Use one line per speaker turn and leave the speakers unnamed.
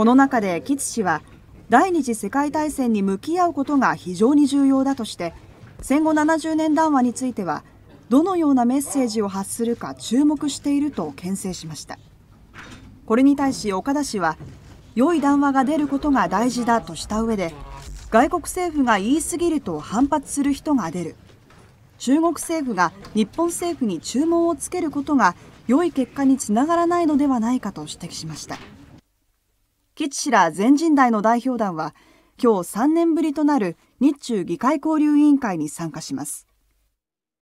この中で吉氏は第二次世界大戦に向き合うことが非常に重要だとして戦後70年談話についてはどのようなメッセージを発するか注目していると牽制しました。これに対し岡田氏は良い談話が出ることが大事だとした上で外国政府が言い過ぎると反発する人が出る。中国政府が日本政府に注文をつけることが良い結果につながらないのではないかと指摘しました。吉氏ら全人代の代表団は今日3年ぶりとなる日中議会交流委員会に参加します。